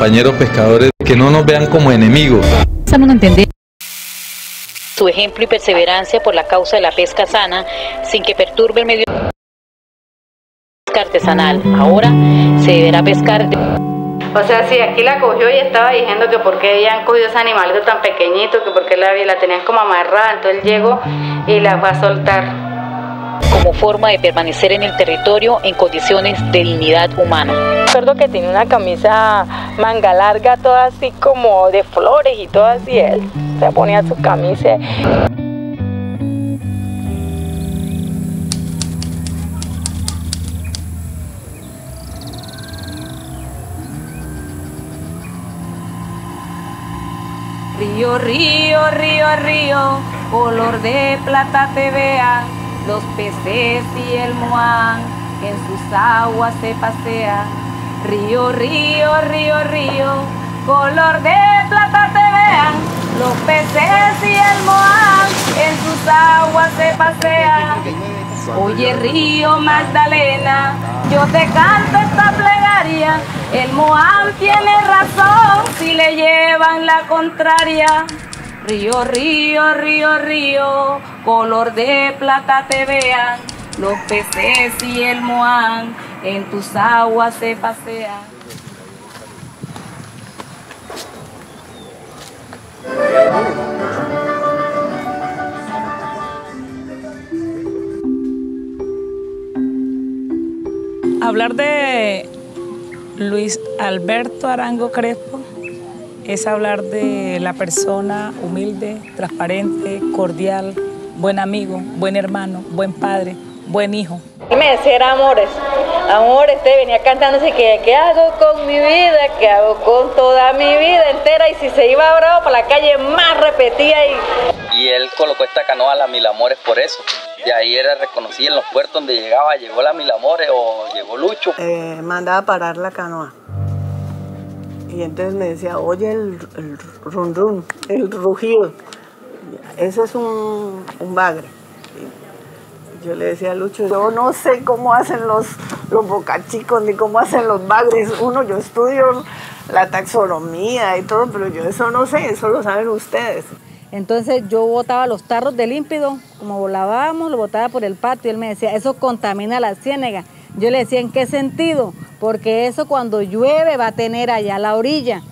compañeros pescadores que no nos vean como enemigos. Su ejemplo y perseverancia por la causa de la pesca sana sin que perturbe el medio artesanal. Ahora se deberá pescar. O sea, si aquí la cogió y estaba diciendo que por qué habían cogido ese animalito tan pequeñito, que por qué la, la tenían como amarrada, entonces él llegó y la fue a soltar como forma de permanecer en el territorio en condiciones de dignidad humana. Recuerdo que tenía una camisa manga larga, toda así como de flores y todo así. Él se ponía su camisa. Río, río, río, río, color de plata te vea los peces y el moán en sus aguas se pasea. Río, río, río, río, color de plata te vean. Los peces y el moán en sus aguas se pasea. Oye río Magdalena, yo te canto esta plegaria. El moán tiene razón si le llevan la contraria. Río, río, río, río, color de plata te vean, los peces y el moán en tus aguas se pasean. Hablar de Luis Alberto Arango Crespo es hablar de la persona humilde, transparente, cordial, buen amigo, buen hermano, buen padre, buen hijo. Y me decía amores, amores, te venía cantándose que qué hago con mi vida, qué hago con toda mi vida entera y si se iba bravo para la calle más repetía y... Y él colocó esta canoa a la Mil Amores por eso. De ahí era reconocido en los puertos donde llegaba, llegó la Mil Amores o llegó Lucho. Eh, mandaba parar la canoa. Y entonces me decía, oye el, el el rugido. Ese es un, bagre. Y yo le decía a Lucho, yo no sé cómo hacen los, los bocachicos ni cómo hacen los bagres. Uno, yo estudio la taxonomía y todo, pero yo eso no sé, eso lo saben ustedes. Entonces yo botaba los tarros de límpido, como lavábamos, lo botaba por el patio. Él me decía, eso contamina la ciénaga. Yo le decía, ¿en qué sentido? Porque eso cuando llueve va a tener allá la orilla.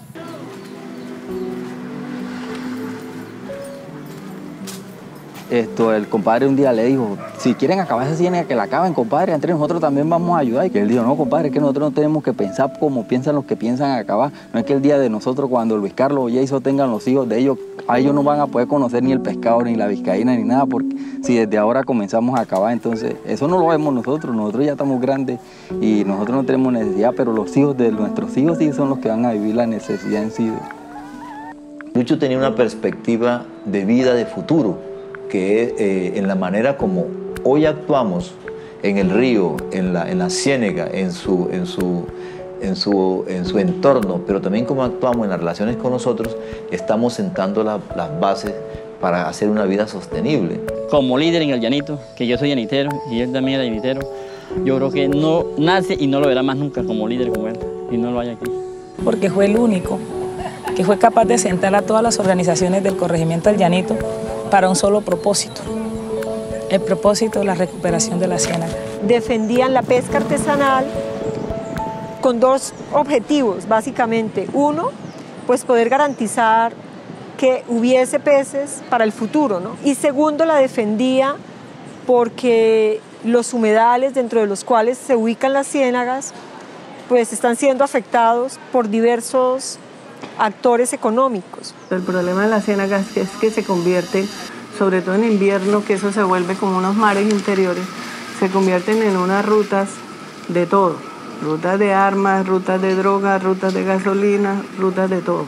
Esto, el compadre un día le dijo, si quieren acabar esa ciénaga, que la acaben, compadre, entre nosotros también vamos a ayudar. Y él dijo, no, compadre, es que nosotros no tenemos que pensar como piensan los que piensan acabar. No es que el día de nosotros, cuando Luis Carlos o Jason tengan los hijos de ellos, a ellos no van a poder conocer ni el pescado, ni la vizcaína, ni nada, porque si desde ahora comenzamos a acabar, entonces eso no lo vemos nosotros, nosotros ya estamos grandes y nosotros no tenemos necesidad, pero los hijos de nuestros hijos sí son los que van a vivir la necesidad en sí. Lucho tenía una perspectiva de vida, de futuro que eh, en la manera como hoy actuamos en el río, en la, en la ciénega, en su, en, su, en, su, en su entorno, pero también como actuamos en las relaciones con nosotros, estamos sentando las bases para hacer una vida sostenible. Como líder en el llanito, que yo soy llanitero y él también era llanitero, yo creo que no nace y no lo verá más nunca como líder como él, y no lo hay aquí. Porque fue el único que fue capaz de sentar a todas las organizaciones del corregimiento del llanito para un solo propósito, el propósito de la recuperación de la ciénaga. Defendían la pesca artesanal con dos objetivos, básicamente. Uno, pues poder garantizar que hubiese peces para el futuro, ¿no? Y segundo, la defendía porque los humedales dentro de los cuales se ubican las ciénagas, pues están siendo afectados por diversos actores económicos. El problema de las ciénagas es que se convierte, sobre todo en invierno, que eso se vuelve como unos mares interiores, se convierten en unas rutas de todo, rutas de armas, rutas de drogas, rutas de gasolina, rutas de todo,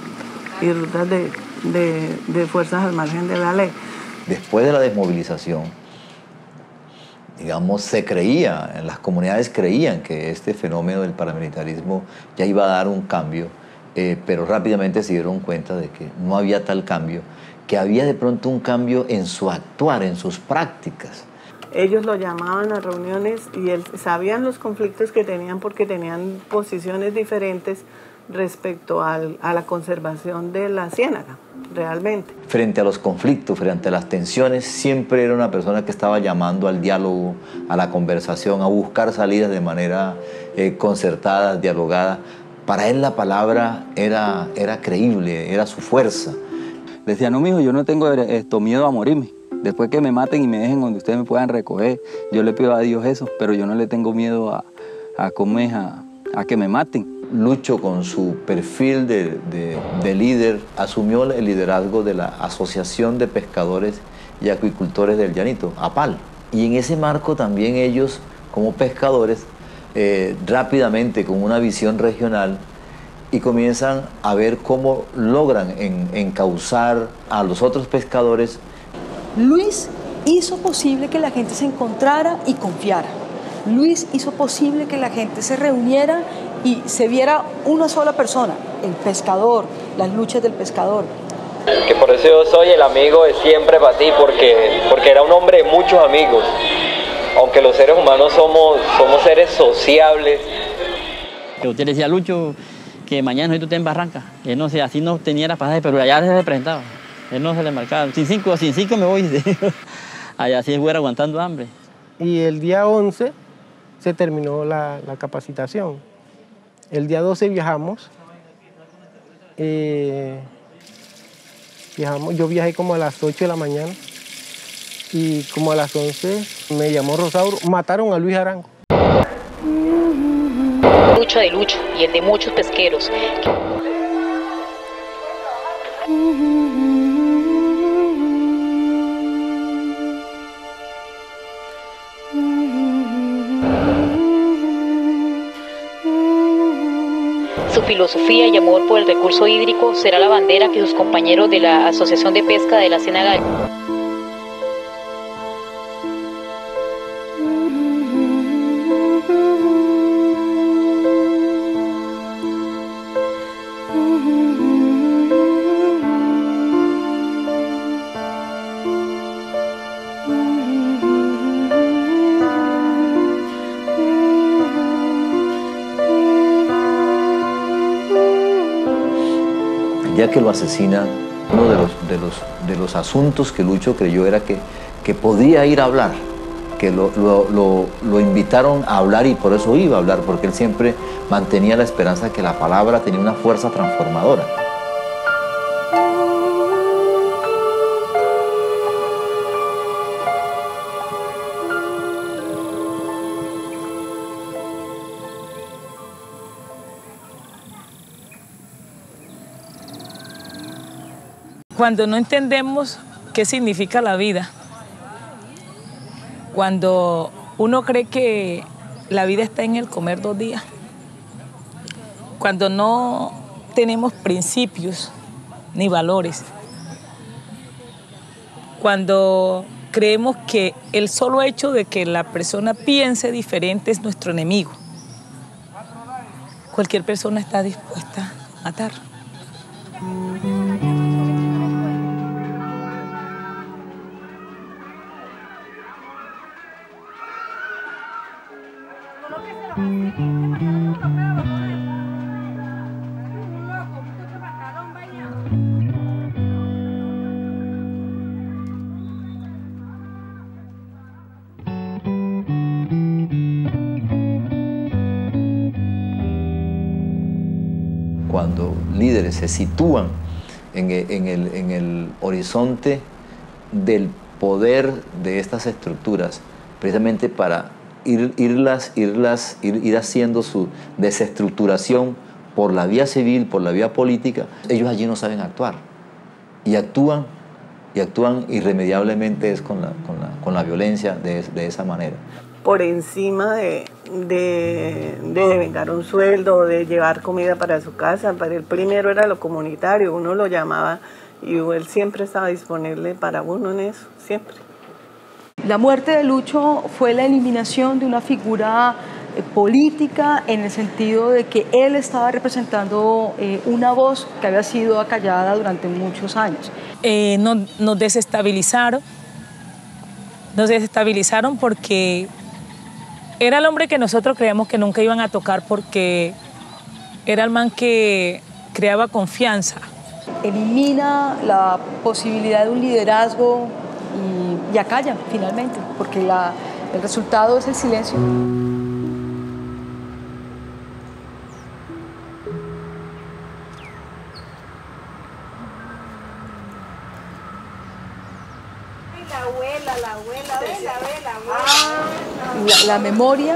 y rutas de, de, de fuerzas al margen de la ley. Después de la desmovilización, digamos, se creía, las comunidades creían que este fenómeno del paramilitarismo ya iba a dar un cambio eh, pero rápidamente se dieron cuenta de que no había tal cambio, que había de pronto un cambio en su actuar, en sus prácticas. Ellos lo llamaban a reuniones y él, sabían los conflictos que tenían porque tenían posiciones diferentes respecto al, a la conservación de la ciénaga, realmente. Frente a los conflictos, frente a las tensiones, siempre era una persona que estaba llamando al diálogo, a la conversación, a buscar salidas de manera eh, concertada, dialogada. Para él la palabra era, era creíble, era su fuerza. Decía, no, mijo, yo no tengo esto, miedo a morirme. Después que me maten y me dejen donde ustedes me puedan recoger, yo le pido a Dios eso, pero yo no le tengo miedo a, a comer, a, que me maten. Lucho con su perfil de, de, líder asumió el liderazgo de la Asociación de Pescadores y Acuicultores del Llanito, APAL. Y en ese marco también ellos, como pescadores, eh, rápidamente con una visión regional y comienzan a ver cómo logran en, encauzar a los otros pescadores. Luis hizo posible que la gente se encontrara y confiara. Luis hizo posible que la gente se reuniera y se viera una sola persona, el pescador, las luchas del pescador. Que por eso yo soy el amigo de siempre para ti, porque, porque era un hombre de muchos amigos. Aunque los seres humanos somos, somos seres sociables. Que usted decía Lucho que mañana tú te en Barranca. Él no sé, así no tenía la pasaje, pero allá se le presentaba. Él no se le marcaba. Sin cinco, sin cinco me voy. allá sí fuera aguantando hambre. Y el día 11 se terminó la, la capacitación. El día 12 viajamos. Eh, viajamos. Yo viajé como a las 8 de la mañana y como a las 11 me llamó Rosauro. Mataron a Luis Arango. Lucha de Lucho y el de muchos pesqueros. Su filosofía y amor por el recurso hídrico será la bandera que sus compañeros de la Asociación de Pesca de la Ciénaga ya que lo asesina, uno de los, de los, de los asuntos que Lucho creyó era que, que podía ir a hablar, que lo, lo, lo, invitaron a hablar y por eso iba a hablar, porque él siempre mantenía la esperanza de que la palabra tenía una fuerza transformadora. Cuando no entendemos qué significa la vida, cuando uno cree que la vida está en el comer dos días, cuando no tenemos principios ni valores, cuando creemos que el solo hecho de que la persona piense diferente es nuestro enemigo, cualquier persona está dispuesta a matar. Cuando líderes se sitúan en el, en el, horizonte del poder de estas estructuras, precisamente para ir, irlas, irlas, ir, haciendo su desestructuración por la vía civil, por la vía política, ellos allí no saben actuar. Y actúan, y actúan irremediablemente es con la, violencia de, esa manera. Por encima de, de, de vengar un sueldo, de llevar comida para su casa, para el primero era lo comunitario, uno lo llamaba y él siempre estaba disponible para uno en eso, siempre. La muerte de Lucho fue la eliminación de una figura eh, política en el sentido de que él estaba representando eh, una voz que había sido acallada durante muchos años. Eh, no, nos desestabilizaron, nos desestabilizaron porque era el hombre que nosotros creíamos que nunca iban a tocar porque era el man que creaba confianza. Elimina la posibilidad de un liderazgo y, y acalla finalmente, porque el resultado es el silencio. La abuela, la abuela, vela, vela, La, la memoria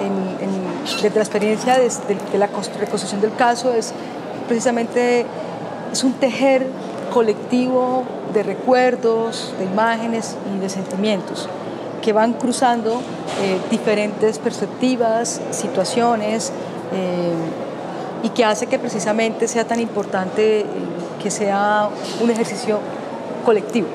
en- en- desde la experiencia de, de- de la cons- reconstrucción del caso es precisamente es un tejer colectivo de recuerdos, de imágenes y de sentimientos que van cruzando eh, diferentes perspectivas, situaciones eh, y que hace que precisamente sea tan importante eh, que sea un ejercicio colectivo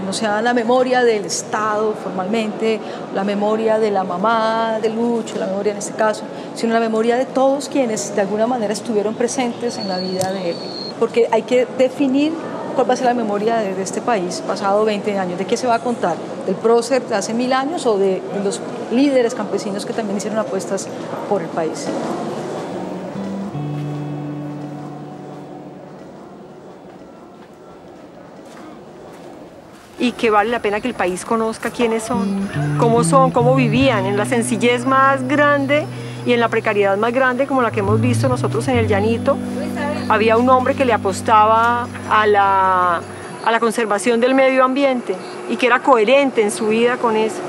no sea la memoria del Estado formalmente, la memoria de la mamá de Lucho, la memoria en este caso, sino la memoria de todos quienes de alguna manera estuvieron presentes en la vida de él. Porque hay que definir cuál va a ser la memoria de, este país pasado 20 años, de qué se va a contar, del prócer de hace mil años o de los líderes campesinos que también hicieron apuestas por el país. Y que vale la pena que el país conozca quiénes son, cómo son, cómo vivían, en la sencillez más grande y en la precariedad más grande como la que hemos visto nosotros en el Llanito. Había un hombre que le apostaba a la, a la conservación del medio ambiente y que era coherente en su vida con eso.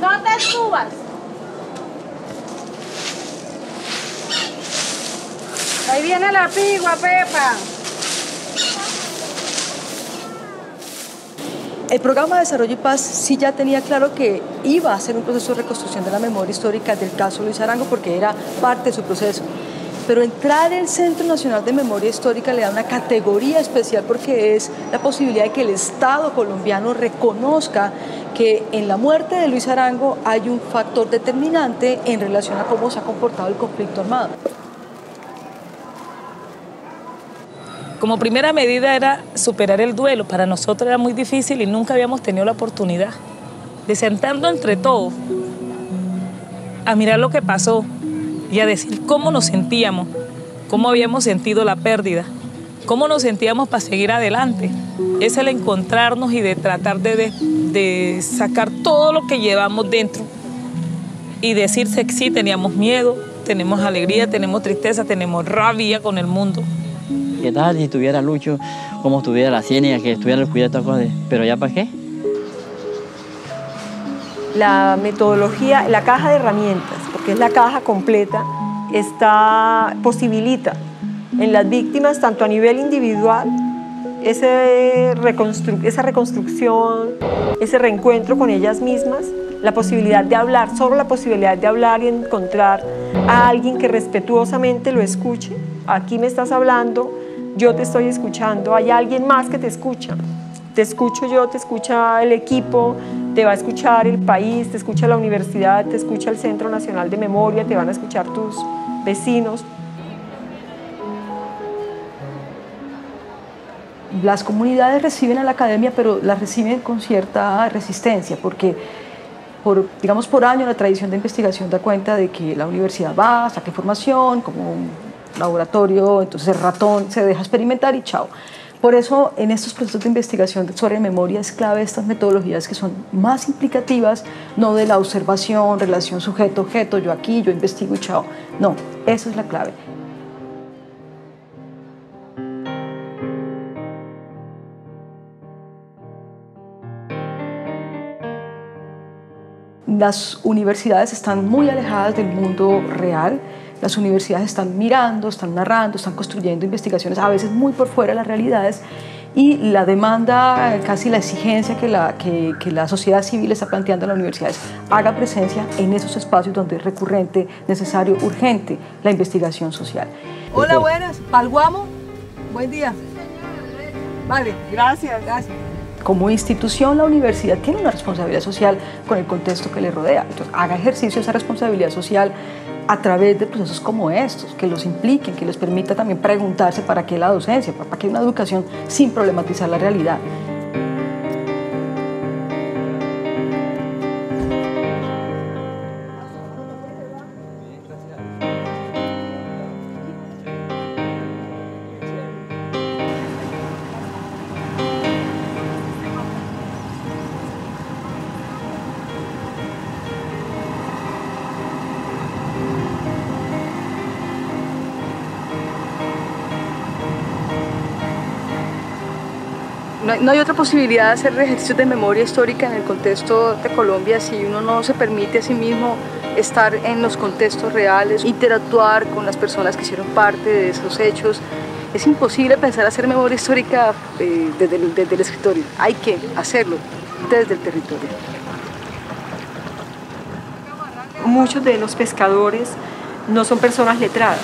No te subas. Ahí viene la pigua, Pepa. El programa de Desarrollo y Paz sí ya tenía claro que iba a ser un proceso de reconstrucción de la memoria histórica del caso Luis Arango porque era parte de su proceso. Pero entrar en el Centro Nacional de Memoria Histórica le da una categoría especial porque es la posibilidad de que el Estado colombiano reconozca que en la muerte de Luis Arango hay un factor determinante en relación a cómo se ha comportado el conflicto armado. Como primera medida era superar el duelo. Para nosotros era muy difícil y nunca habíamos tenido la oportunidad de sentarnos entre todos a mirar lo que pasó y a decir cómo nos sentíamos, cómo habíamos sentido la pérdida, cómo nos sentíamos para seguir adelante. Es el encontrarnos y de tratar de, de, sacar todo lo que llevamos dentro y decirse sí, teníamos miedo, tenemos alegría, tenemos tristeza, tenemos rabia con el mundo. ¿Qué tal si estuviera Lucho, como estuviera la ciénaga, que estuviera el cuidado de cosas? Pero ya para qué? La metodología, la caja de herramientas, porque es la caja completa, está, posibilita en las víctimas, tanto a nivel individual, ese reconstru- esa reconstrucción, ese reencuentro con ellas mismas, la posibilidad de hablar, solo la posibilidad de hablar y encontrar a alguien que respetuosamente lo escuche. Aquí me estás hablando, yo te estoy escuchando, hay alguien más que te escucha. Te escucho yo, te escucha el equipo, te va a escuchar el país, te escucha la universidad, te escucha el Centro Nacional de Memoria, te van a escuchar tus vecinos. Las comunidades reciben a la academia, pero la reciben con cierta resistencia, porque por, digamos, por año la tradición de investigación da cuenta de que la universidad va, saca información, como un laboratorio, entonces el ratón se deja experimentar y chao. Por eso en estos procesos de investigación sobre memoria es clave estas metodologías que son más implicativas, no de la observación, relación sujeto-objeto, yo aquí, yo investigo y chao. No, esa es la clave. Las universidades están muy alejadas del mundo real. Las universidades están mirando, están narrando, están construyendo investigaciones a veces muy por fuera de las realidades y la demanda, casi la exigencia que la, que, la sociedad civil está planteando en las universidades haga presencia en esos espacios donde es recurrente, necesario, urgente la investigación social. Hola, buenas. Palguamo. Buen día. Vale, gracias, gracias. Como institución, la universidad tiene una responsabilidad social con el contexto que le rodea. Entonces, haga ejercicio esa responsabilidad social a través de procesos como estos, que los impliquen, que les permita también preguntarse para qué la docencia, para qué una educación sin problematizar la realidad. No hay, otra posibilidad de hacer ejercicios de memoria histórica en el contexto de Colombia si uno no se permite a sí mismo estar en los contextos reales, interactuar con las personas que hicieron parte de esos hechos. Es imposible pensar hacer memoria histórica eh, desde, el, desde el escritorio. Hay que hacerlo desde el territorio. Muchos de los pescadores no son personas letradas.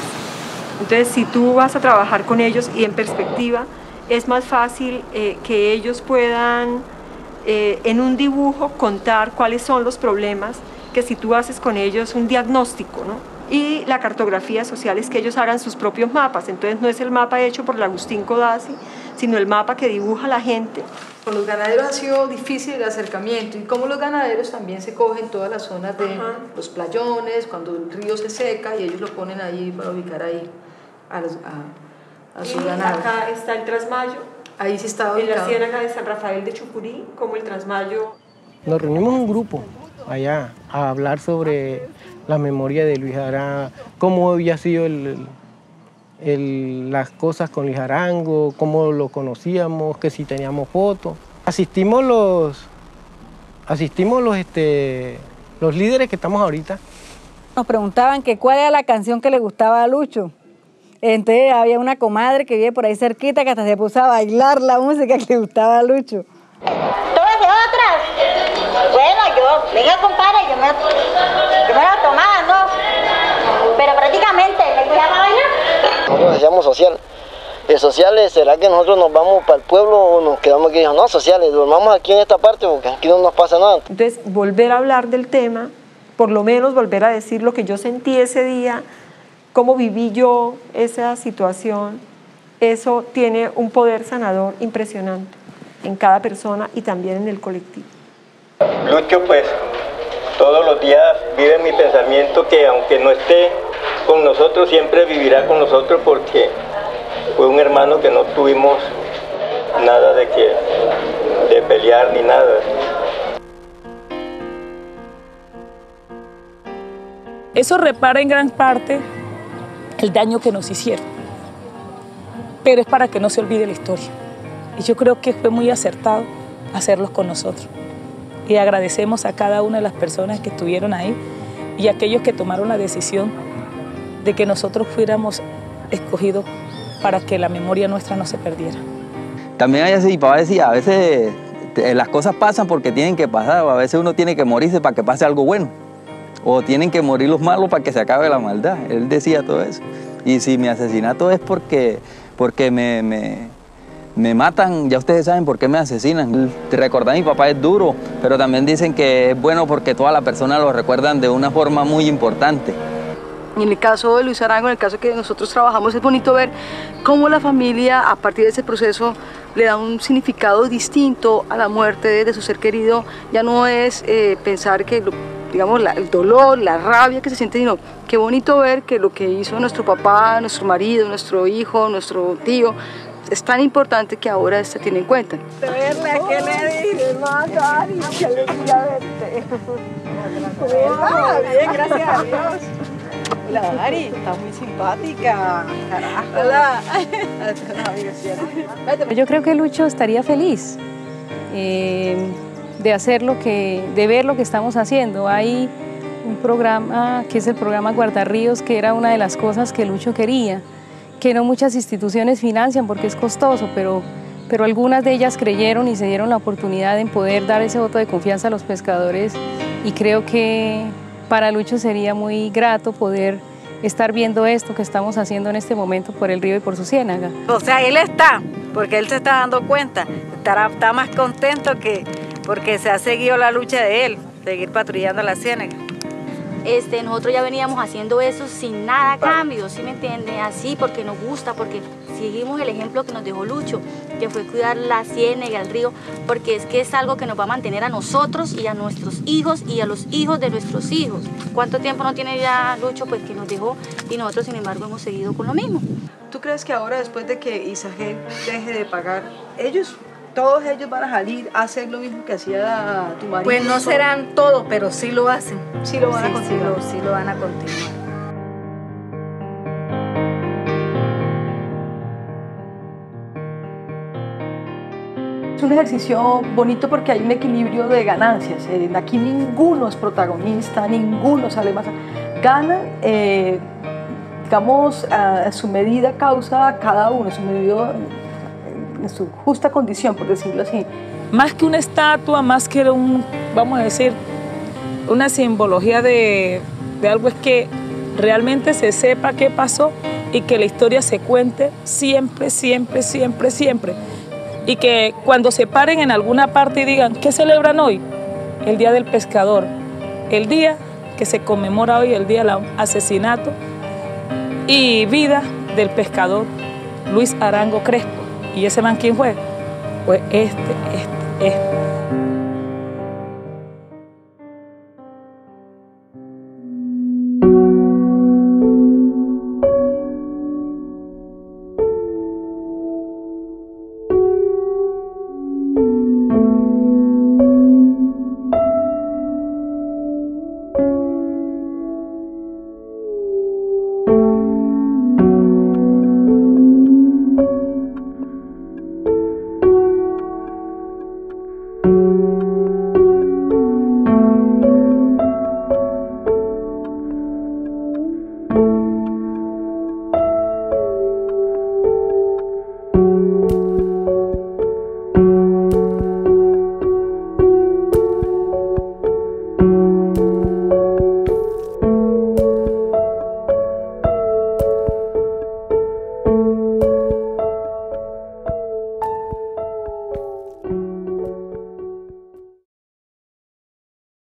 Entonces, si tú vas a trabajar con ellos y en perspectiva, es más fácil eh, que ellos puedan eh, en un dibujo contar cuáles son los problemas que si tú haces con ellos un diagnóstico, ¿no? Y la cartografía social es que ellos hagan sus propios mapas. Entonces no es el mapa hecho por el Agustín Codazzi, sino el mapa que dibuja la gente. Con los ganaderos ha sido difícil el acercamiento y como los ganaderos también se cogen todas las zonas de Ajá. los playones, cuando el río se seca y ellos lo ponen ahí para ubicar ahí a, los, a, a su Y ganado. acá está el Trasmayo, Ahí sí está en la ubicado. ciénaga de San Rafael de Chucurí, como el Trasmayo Nos reunimos un grupo allá a hablar sobre la memoria de Luis Arango, cómo había sido el- el- las cosas con Luis Arango, cómo lo conocíamos, que si teníamos fotos. Asistimos los, asistimos los, este, los líderes que estamos ahorita. Nos preguntaban que cuál era la canción que le gustaba a Lucho. Entonces había una comadre que vive por ahí cerquita que hasta se puso a bailar la música que le gustaba a Lucho. Todas otras. Bueno, yo, venga compadre, yo me, yo me la tomaba, ¿no? Pero prácticamente me cuidaba bailar. Nosotros hacíamos social. El social es, ¿será que nosotros nos vamos para el pueblo o nos quedamos aquí? No, sociales, dormamos aquí en esta parte porque aquí no nos pasa nada. Entonces, volver a hablar del tema, por lo menos volver a decir lo que yo sentí ese día, cómo viví yo esa situación, eso tiene un poder sanador impresionante en cada persona y también en el colectivo. Lucho, pues todos los días vive en mi pensamiento que aunque no esté con nosotros, siempre vivirá con nosotros porque fue un hermano que no tuvimos nada de que de pelear ni nada. Eso repara en gran parte el daño que nos hicieron, pero es para que no se olvide la historia. Y yo creo que fue muy acertado hacerlos con nosotros. Y agradecemos a cada una de las personas que estuvieron ahí y a aquellos que tomaron la decisión de que nosotros fuéramos escogidos para que la memoria nuestra no se perdiera. También hay así, papá decía, a veces las cosas pasan porque tienen que pasar, o a veces uno tiene que morirse para que pase algo bueno, o tienen que morir los malos para que se acabe la maldad. Él decía todo eso. Y si mi asesinato es porque, porque me, me, me matan, ya ustedes saben por qué me asesinan. Recordar a mi papá es duro, pero también dicen que es bueno porque todas las personas lo recuerdan de una forma muy importante. En el caso de Luis Arango, en el caso que nosotros trabajamos, es bonito ver cómo la familia, a partir de ese proceso, le da un significado distinto a la muerte de su ser querido. Ya no es eh, pensar que, digamos, la- el dolor, la rabia que se siente, sino qué bonito ver que lo que hizo nuestro papá, nuestro marido, nuestro hijo, nuestro tío, es tan importante que ahora se tiene en cuenta. verla, ¿qué le dije? Qué alegría verte. Bien, gracias a Dios. Hola, Dari, está muy simpática. Carajo. Hola. Yo creo que Lucho estaría feliz eh, de hacer lo que, de ver lo que estamos haciendo. Hay un programa que es el programa Guardarríos, que era una de las cosas que Lucho quería, que no muchas instituciones financian porque es costoso, pero, pero algunas de ellas creyeron y se dieron la oportunidad en poder dar ese voto de confianza a los pescadores y creo que para Lucho sería muy grato poder estar viendo esto que estamos haciendo en este momento por el río y por su ciénaga. O sea, él está, porque él se está dando cuenta, estará, está más contento que porque se ha seguido la lucha de él, seguir patrullando la ciénaga. Este, nosotros ya veníamos haciendo eso sin nada a cambio, ¿sí me entiende? Así porque nos gusta, porque seguimos el ejemplo que nos dejó Lucho, que fue cuidar la ciénaga, el río, porque es que es algo que nos va a mantener a nosotros y a nuestros hijos y a los hijos de nuestros hijos. ¿Cuánto tiempo no tiene ya Lucho pues que nos dejó y nosotros sin embargo hemos seguido con lo mismo? ¿Tú crees que ahora después de que Isagel deje de pagar, ellos, todos ellos van a salir a hacer lo mismo que hacía tu marido? Pues no serán todos, pero sí lo hacen. Sí lo van a Sí, continuar. Sí lo, sí lo van a continuar. un ejercicio bonito porque hay un equilibrio de ganancias. Eh, aquí ninguno es protagonista, ninguno sale más. Ganan, eh, digamos, a su medida causa cada uno, su medida, en su justa condición, por decirlo así. Más que una estatua, más que un, vamos a decir, una simbología de, de algo es que realmente se sepa qué pasó y que la historia se cuente siempre, siempre, siempre, siempre. Y que cuando se paren en alguna parte y digan, ¿qué celebran hoy? El Día del Pescador. El día que se conmemora hoy, el día del asesinato y vida del pescador Luis Arango Crespo. ¿Y ese man quién fue? Fue este, este, este.